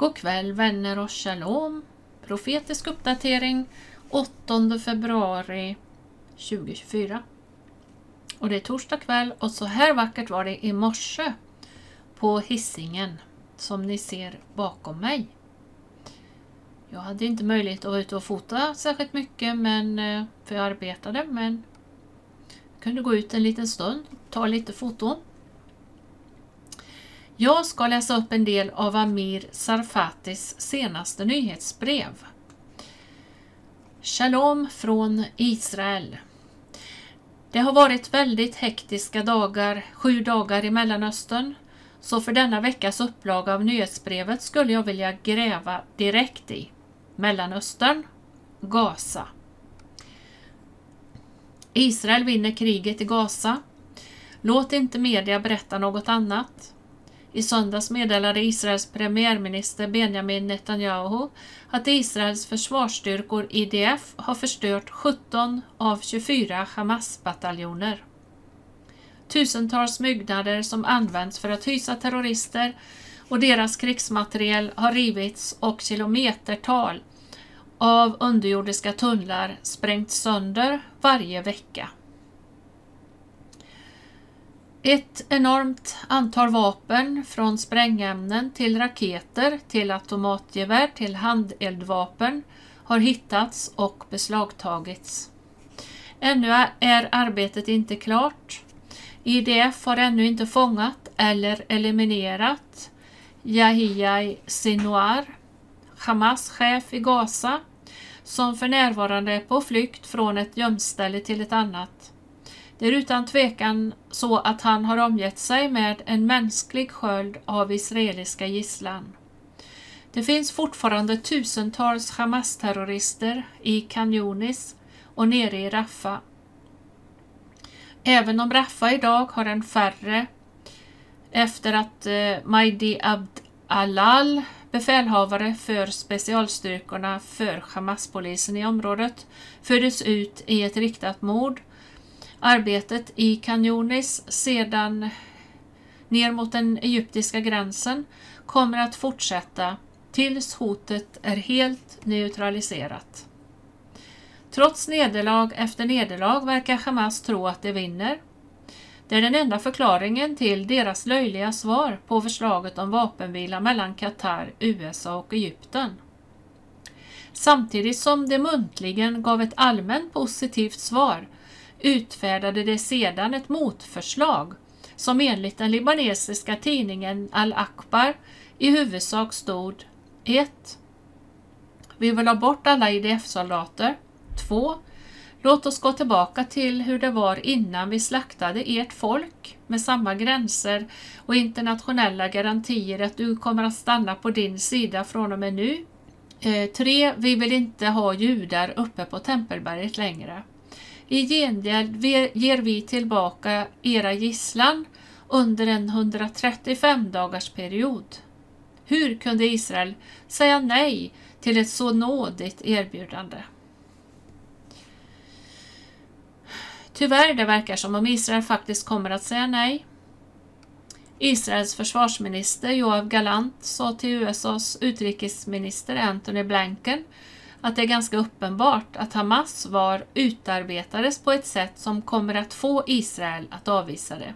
God kväll vänner och shalom. Profetisk uppdatering 8 februari 2024. Och det är torsdag kväll och så här vackert var det i morse på hissingen som ni ser bakom mig. Jag hade inte möjlighet att vara ute och fota särskilt mycket men, eh, för jag arbetade men jag kunde gå ut en liten stund och ta lite foton. Jag ska läsa upp en del av Amir Sarfatis senaste nyhetsbrev. Shalom från Israel. Det har varit väldigt hektiska dagar, sju dagar i Mellanöstern, så för denna veckas upplaga av nyhetsbrevet skulle jag vilja gräva direkt i Mellanöstern, Gaza. Israel vinner kriget i Gaza. Låt inte media berätta något annat. I söndags meddelade Israels premiärminister Benjamin Netanyahu att Israels försvarsstyrkor IDF har förstört 17 av 24 Hamas-bataljoner. Tusentals byggnader som används för att hysa terrorister och deras krigsmateriel har rivits och kilometertal av underjordiska tunnlar sprängts sönder varje vecka. Ett enormt antal vapen från sprängämnen till raketer till automatgevär till handeldvapen har hittats och beslagtagits. Ännu är arbetet inte klart. IDF har ännu inte fångat eller eliminerat Yahya Sinwar, Hamas chef i Gaza, som för närvarande är på flykt från ett gömställe till ett annat. Det är utan tvekan så att han har omgett sig med en mänsklig sköld av israeliska gisslan. Det finns fortfarande tusentals Hamas-terrorister i Kanyonis och nere i Rafah. Även om Rafah idag har en färre efter att eh, Mahdi Abd Alal, befälhavare för specialstyrkorna för Hamas-polisen i området, fördes ut i ett riktat mord Arbetet i Kanyonis sedan ner mot den egyptiska gränsen kommer att fortsätta tills hotet är helt neutraliserat. Trots nederlag efter nederlag verkar Hamas tro att de vinner. Det är den enda förklaringen till deras löjliga svar på förslaget om vapenvila mellan Qatar, USA och Egypten. Samtidigt som de muntligen gav ett allmänt positivt svar utfärdade de sedan ett motförslag som enligt den libanesiska tidningen Al-Akbar i huvudsak stod 1. Vi vill ha bort alla IDF-soldater. 2. Låt oss gå tillbaka till hur det var innan vi slaktade ert folk med samma gränser och internationella garantier att du kommer att stanna på din sida från och med nu. Eh, 3. Vi vill inte ha judar uppe på Tempelberget längre. I gengäld ger vi tillbaka era gisslan under en 135 dagars period. Hur kunde Israel säga nej till ett så nådigt erbjudande? Tyvärr, det verkar som om Israel faktiskt kommer att säga nej. Israels försvarsminister Joav Galant sa till USAs utrikesminister Antony Blinken att det är ganska uppenbart att Hamas var utarbetades på ett sätt som kommer att få Israel att avvisa det.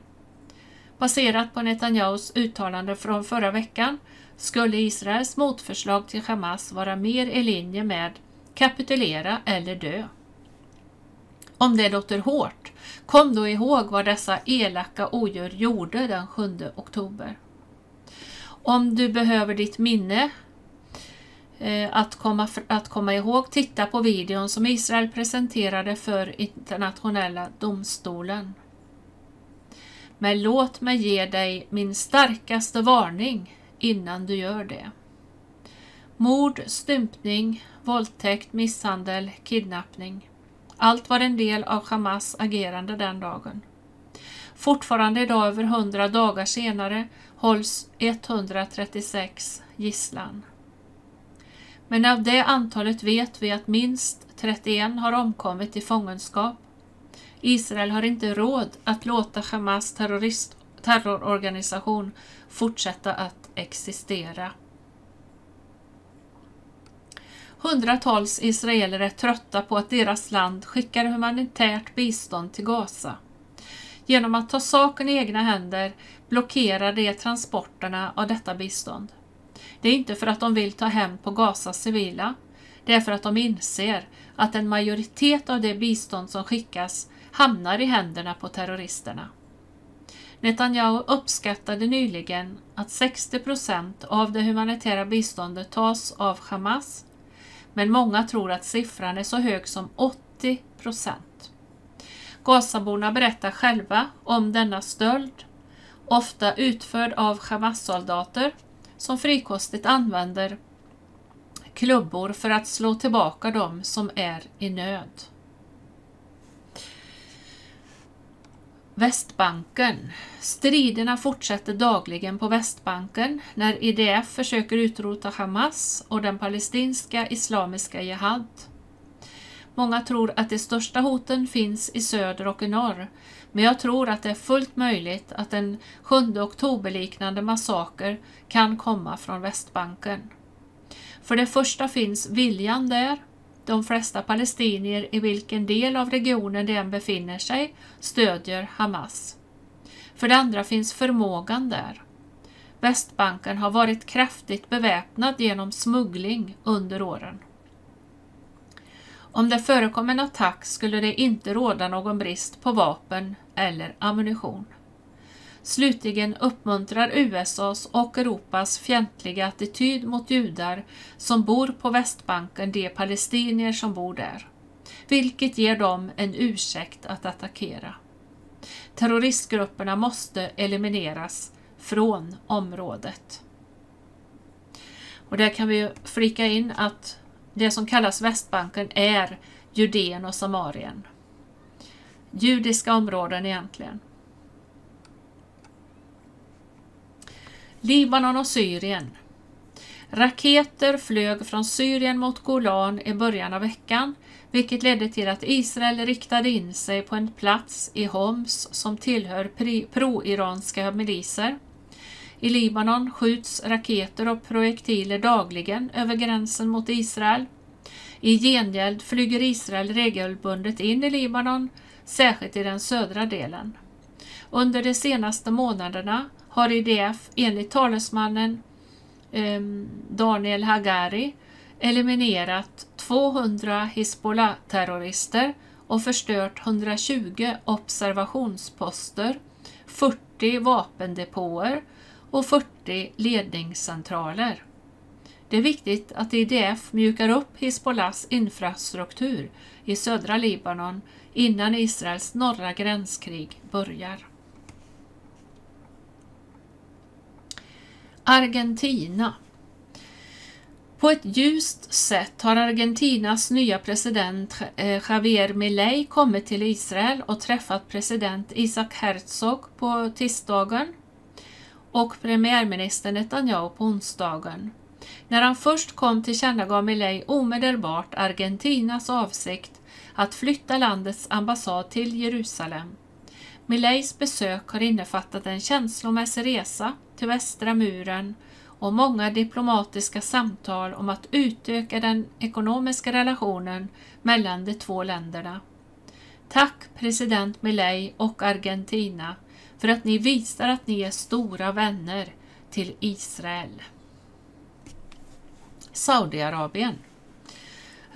Baserat på Netanyahus uttalande från förra veckan skulle Israels motförslag till Hamas vara mer i linje med kapitulera eller dö. Om det låter hårt, kom då ihåg vad dessa elaka odjur gjorde den 7 oktober. Om du behöver ditt minne Eh, att komma, att komma ihåg, titta på videon som Israel presenterade för internationella domstolen. Men låt mig ge dig min starkaste varning innan du gör det. Mord, stympning, våldtäkt, misshandel, kidnappning. Allt var en del av Hamas agerande den dagen. Fortfarande idag över hundra dagar senare hålls 136 gisslan. Men av det antalet vet vi att minst 31 har omkommit i fångenskap. Israel har inte råd att låta Hamas terrorist, terrororganisation fortsätta att existera. Hundratals israeler är trötta på att deras land skickar humanitärt bistånd till Gaza. Genom att ta saken i egna händer blockerar de transporterna av detta bistånd. Det är inte för att de vill ta hem på Gazas civila, det är för att de inser att en majoritet av det bistånd som skickas hamnar i händerna på terroristerna. Netanyahu uppskattade nyligen att 60 procent av det humanitära biståndet tas av Hamas, men många tror att siffran är så hög som 80 procent. Gazaborna berättar själva om denna stöld, ofta utförd av Hamas-soldater som frikostigt använder klubbor för att slå tillbaka dem som är i nöd. Västbanken. Striderna fortsätter dagligen på Västbanken när IDF försöker utrota Hamas och den palestinska islamiska Jihad. Många tror att de största hoten finns i söder och i norr, men jag tror att det är fullt möjligt att en 7 oktoberliknande massaker kan komma från Västbanken. För det första finns viljan där. De flesta palestinier i vilken del av regionen de än befinner sig stödjer Hamas. För det andra finns förmågan där. Västbanken har varit kraftigt beväpnad genom smuggling under åren. Om det förekom en attack skulle det inte råda någon brist på vapen eller ammunition. Slutligen uppmuntrar USAs och Europas fientliga attityd mot judar som bor på Västbanken de palestinier som bor där, vilket ger dem en ursäkt att attackera. Terroristgrupperna måste elimineras från området. Och där kan vi flika in att det som kallas Västbanken är Judeen och Samarien. Judiska områden egentligen. Libanon och Syrien. Raketer flög från Syrien mot Golan i början av veckan, vilket ledde till att Israel riktade in sig på en plats i Homs som tillhör pro-iranska miliser. I Libanon skjuts raketer och projektiler dagligen över gränsen mot Israel. I gengäld flyger Israel regelbundet in i Libanon, särskilt i den södra delen. Under de senaste månaderna har IDF enligt talesmannen eh, Daniel Hagari eliminerat 200 Hizbollah-terrorister och förstört 120 observationsposter, 40 vapendepåer och 40 ledningscentraler. Det är viktigt att IDF mjukar upp Hizbollahs infrastruktur i södra Libanon innan Israels norra gränskrig börjar. Argentina på ett ljust sätt har Argentinas nya president eh, Javier Milei kommit till Israel och träffat president Isaac Herzog på tisdagen och premiärminister Netanyahu på onsdagen. När han först kom tillkännagav Milei omedelbart Argentinas avsikt att flytta landets ambassad till Jerusalem. Mileis besök har innefattat en känslomässig resa till västra muren och många diplomatiska samtal om att utöka den ekonomiska relationen mellan de två länderna. Tack president Milei och Argentina för att ni visar att ni är stora vänner till Israel. Saudiarabien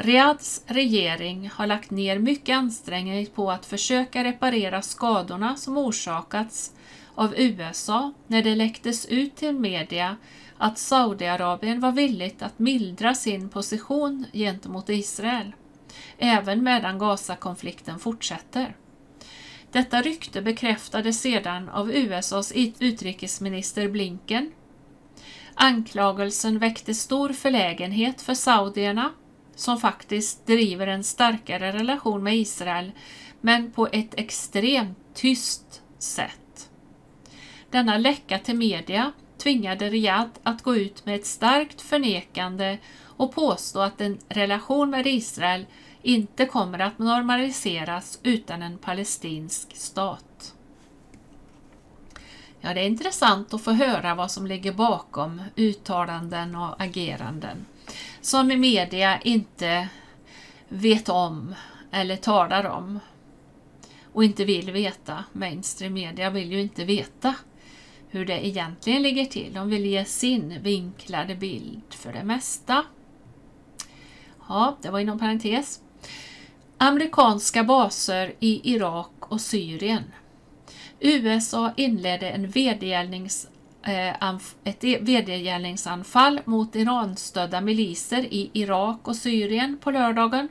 Riyads regering har lagt ner mycket ansträngning på att försöka reparera skadorna som orsakats av USA när det läcktes ut till media att Saudiarabien var villigt att mildra sin position gentemot Israel, även medan Gaza-konflikten fortsätter. Detta rykte bekräftades sedan av USAs utrikesminister Blinken. Anklagelsen väckte stor förlägenhet för saudierna som faktiskt driver en starkare relation med Israel men på ett extremt tyst sätt. Denna läcka till media tvingade Riyadh att gå ut med ett starkt förnekande och påstå att en relation med Israel inte kommer att normaliseras utan en palestinsk stat. Ja, det är intressant att få höra vad som ligger bakom uttalanden och ageranden. som i media inte vet om eller talar om och inte vill veta. Mainstream media vill ju inte veta hur det egentligen ligger till. De vill ge sin vinklade bild för det mesta. Ja, det var inom parentes. Amerikanska baser i Irak och Syrien. USA inledde en vedergällnings, eh, ett e-, vedergällningsanfall mot Iranstödda miliser i Irak och Syrien på lördagen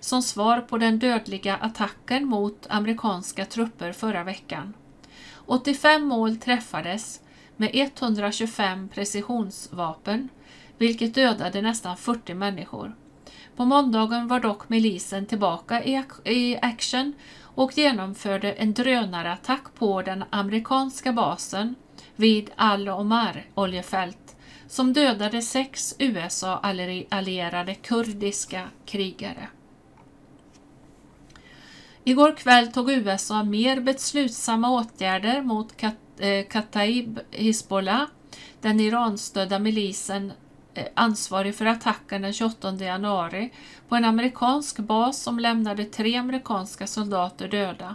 som svar på den dödliga attacken mot amerikanska trupper förra veckan. 85 mål träffades med 125 precisionsvapen, vilket dödade nästan 40 människor. På måndagen var dock milisen tillbaka i action och genomförde en drönarattack på den amerikanska basen vid Al-Omar oljefält som dödade sex USA-allierade kurdiska krigare. Igår kväll tog USA mer beslutsamma åtgärder mot Kat eh, Kataib Hizbollah, den Iranstödda milisen Eh, ansvarig för attacken den 28 januari på en amerikansk bas som lämnade tre amerikanska soldater döda.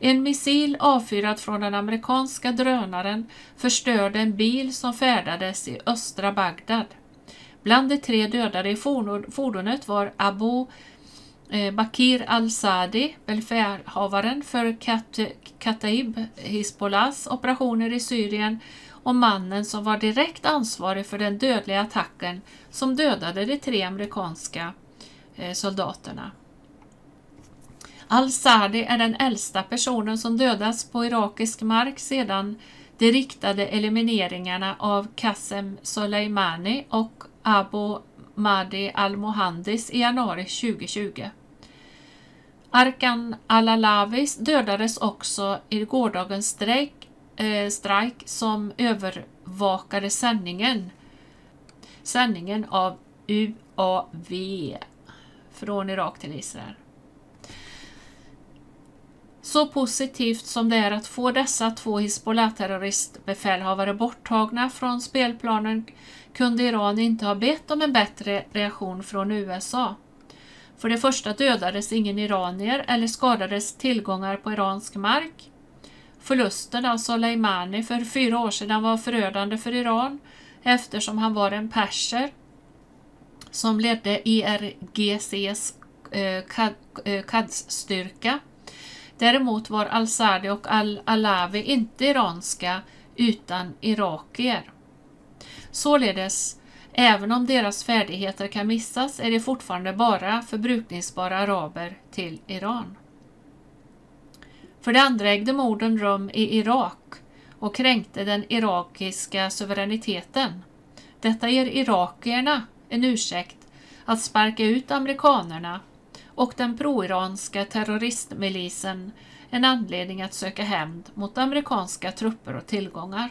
En missil avfyrad från den amerikanska drönaren förstörde en bil som färdades i östra Bagdad. Bland de tre dödade i fordonet var Abu eh, Bakir al-Sadi, befälhavaren för Kataib Hizbollahs operationer i Syrien och mannen som var direkt ansvarig för den dödliga attacken som dödade de tre amerikanska eh, soldaterna. Al-Sadi är den äldsta personen som dödats på irakisk mark sedan de riktade elimineringarna av Qasem Soleimani och Abu Mahdi al-Mohandis i januari 2020. Arkan Alalavis dödades också i gårdagens strejk, eh, Strike som övervakade sändningen, sändningen av UAV från Irak till Israel. Så positivt som det är att få dessa två Hizbollah-terroristbefälhavare borttagna från spelplanen kunde Iran inte ha bett om en bättre reaktion från USA. För det första dödades ingen iranier eller skadades tillgångar på iransk mark. Förlusten alltså av Soleimani för fyra år sedan var förödande för Iran eftersom han var en perser som ledde IRGCs eh, eh, KADS-styrka. Däremot var al-Sadi och al-Alawi inte iranska utan irakier. Således Även om deras färdigheter kan missas är de fortfarande bara förbrukningsbara araber till Iran. För det andra ägde morden rum i Irak och kränkte den irakiska suveräniteten. Detta ger irakierna en ursäkt att sparka ut amerikanerna och den proiranska terroristmilisen en anledning att söka hämnd mot amerikanska trupper och tillgångar.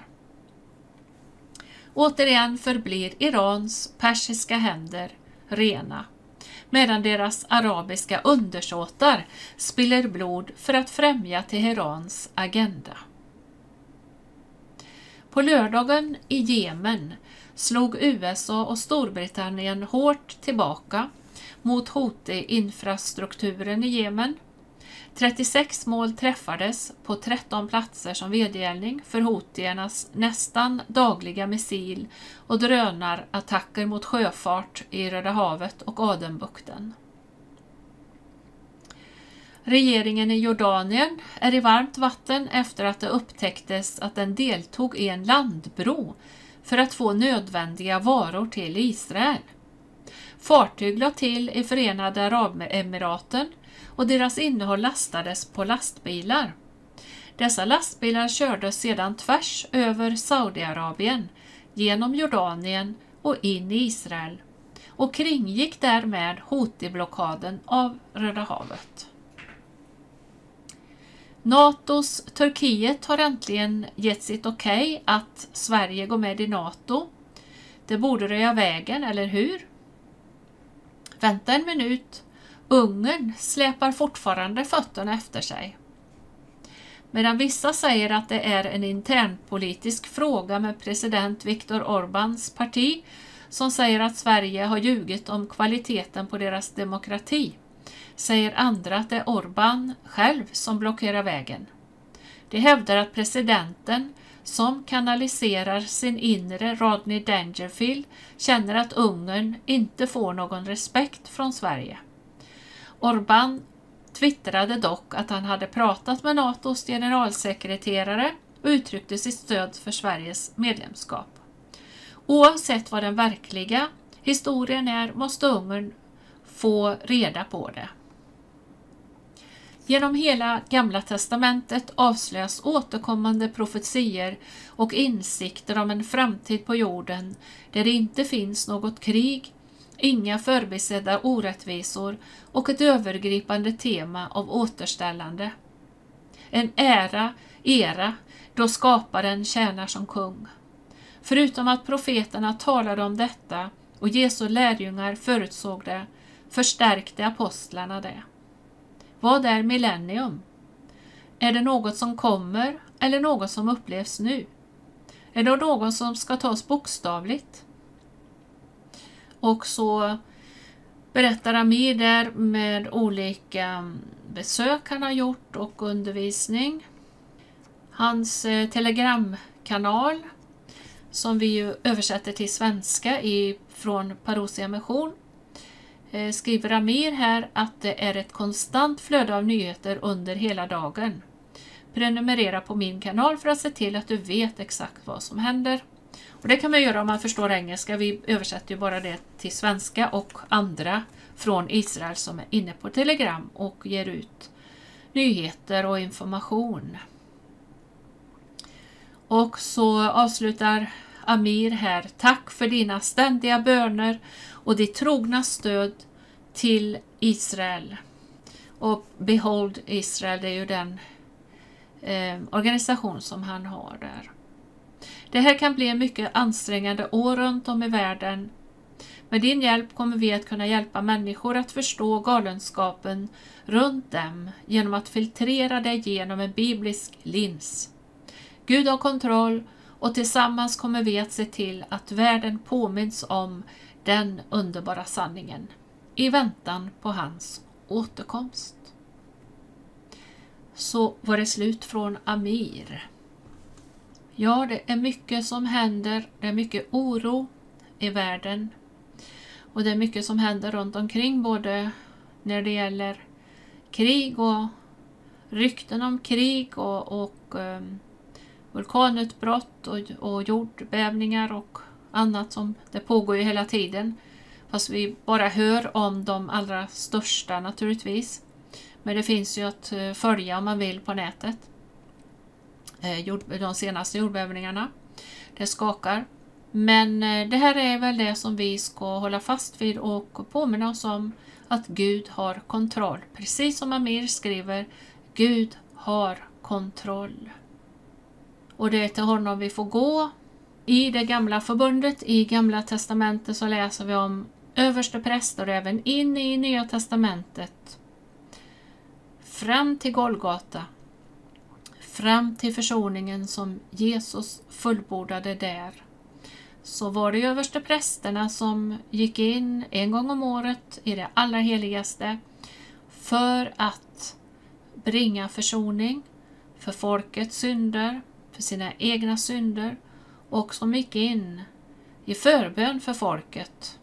Återigen förblir Irans persiska händer rena medan deras arabiska undersåtar spiller blod för att främja Teherans agenda. På lördagen i Jemen slog USA och Storbritannien hårt tillbaka mot Houthi-infrastrukturen i Jemen 36 mål träffades på 13 platser som vedergällning för hotiernas nästan dagliga missil och drönarattacker mot sjöfart i Röda havet och Adenbukten. Regeringen i Jordanien är i varmt vatten efter att det upptäcktes att den deltog i en landbro för att få nödvändiga varor till Israel. Fartyg la till i Förenade Arabemiraten och deras innehåll lastades på lastbilar. Dessa lastbilar kördes sedan tvärs över Saudiarabien, genom Jordanien och in i Israel och kringgick därmed Houthi-blockaden av Röda havet. Natos Turkiet har äntligen gett sitt okej okay att Sverige går med i Nato. Det borde röja vägen, eller hur? Vänta en minut Ungern släpar fortfarande fötterna efter sig. Medan vissa säger att det är en internpolitisk fråga med president Viktor Orbáns parti som säger att Sverige har ljugit om kvaliteten på deras demokrati säger andra att det är Orban själv som blockerar vägen. De hävdar att presidenten, som kanaliserar sin inre Rodney Dangerfield, känner att Ungern inte får någon respekt från Sverige. Orbán twittrade dock att han hade pratat med Natos generalsekreterare och uttryckte sitt stöd för Sveriges medlemskap. Oavsett vad den verkliga historien är måste Ungern få reda på det. Genom hela Gamla testamentet avslöjas återkommande profetier och insikter om en framtid på jorden där det inte finns något krig, inga förbisedda orättvisor och ett övergripande tema av återställande. En ära, era, då skaparen tjänar som kung. Förutom att profeterna talade om detta och Jesu lärjungar förutsåg det, förstärkte apostlarna det. Vad är millennium? Är det något som kommer eller något som upplevs nu? Är det något som ska tas bokstavligt? Och så berättar Amir där med olika besök han har gjort och undervisning. Hans eh, telegramkanal som vi ju översätter till svenska i, från Parousia Mission eh, skriver Amir här att det är ett konstant flöde av nyheter under hela dagen. Prenumerera på min kanal för att se till att du vet exakt vad som händer. Och Det kan man göra om man förstår engelska. Vi översätter ju bara det till svenska och andra från Israel som är inne på Telegram och ger ut nyheter och information. Och så avslutar Amir här. Tack för dina ständiga böner och ditt trogna stöd till Israel. Och Behold Israel, det är ju den eh, organisation som han har där. Det här kan bli mycket ansträngande år runt om i världen. Med din hjälp kommer vi att kunna hjälpa människor att förstå galenskapen runt dem genom att filtrera det genom en biblisk lins. Gud har kontroll och tillsammans kommer vi att se till att världen påminns om den underbara sanningen i väntan på hans återkomst. Så var det slut från Amir. Ja, det är mycket som händer. Det är mycket oro i världen. Och det är mycket som händer runt omkring både när det gäller krig och rykten om krig och, och um, vulkanutbrott och, och jordbävningar och annat som det pågår ju hela tiden. Fast vi bara hör om de allra största naturligtvis. Men det finns ju att eh, följa om man vill på nätet. Eh, de senaste jordbävningarna. Det skakar. Men eh, det här är väl det som vi ska hålla fast vid och påminna oss om att Gud har kontroll. Precis som Amir skriver, Gud har kontroll. Och det är till honom vi får gå. I det gamla förbundet, i Gamla testamentet, så läser vi om överste präster och även in i Nya testamentet. Fram till Golgata. Fram till försoningen som Jesus fullbordade där. Så var det överste prästerna som gick in en gång om året i det allra heligaste för att bringa försoning för folkets synder, för sina egna synder och som gick in i förbön för folket.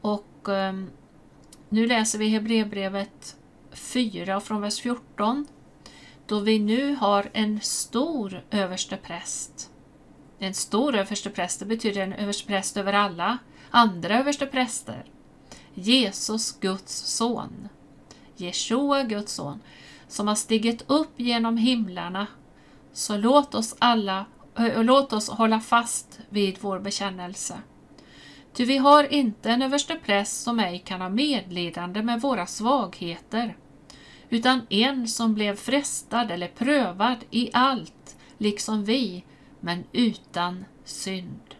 Och um, nu läser vi Hebreerbrevet 4 från vers 14 då vi nu har en stor överstepräst. En stor överstepräst, det betyder en överstepräst över alla andra överstepräster. Jesus, Guds son. Jeshua, Guds son, som har stigit upp genom himlarna så låt oss alla eh, låt oss hålla fast vid vår bekännelse. Ty vi har inte en överstepräst som ej kan ha medlidande med våra svagheter, utan en som blev frestad eller prövad i allt, liksom vi, men utan synd.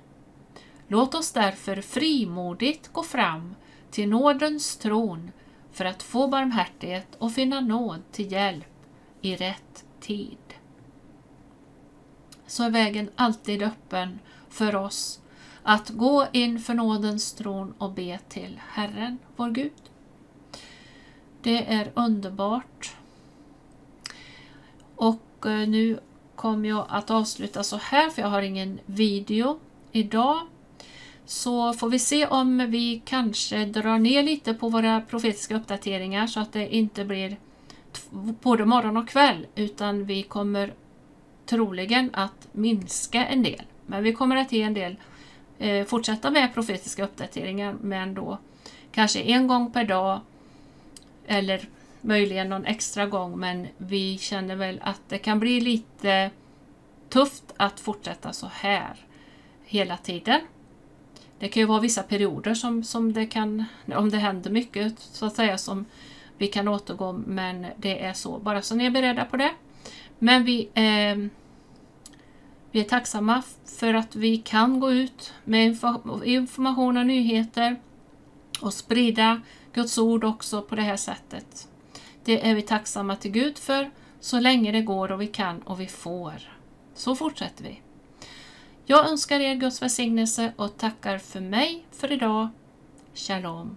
Låt oss därför frimodigt gå fram till nådens tron för att få barmhärtighet och finna nåd till hjälp i rätt tid så är vägen alltid öppen för oss att gå in för nådens tron och be till Herren, vår Gud. Det är underbart. Och eh, nu kommer jag att avsluta så här för jag har ingen video idag. Så får vi se om vi kanske drar ner lite på våra profetiska uppdateringar så att det inte blir både morgon och kväll utan vi kommer troligen att minska en del. Men vi kommer att ge en del eh, fortsätta med profetiska uppdateringar men då kanske en gång per dag eller möjligen någon extra gång men vi känner väl att det kan bli lite tufft att fortsätta så här hela tiden. Det kan ju vara vissa perioder som, som det kan, om det händer mycket så att säga, som vi kan återgå men det är så, bara så ni är beredda på det. Men vi, eh, vi är tacksamma för att vi kan gå ut med information och nyheter och sprida Guds ord också på det här sättet. Det är vi tacksamma till Gud för så länge det går och vi kan och vi får. Så fortsätter vi. Jag önskar er Guds välsignelse och tackar för mig för idag. Shalom.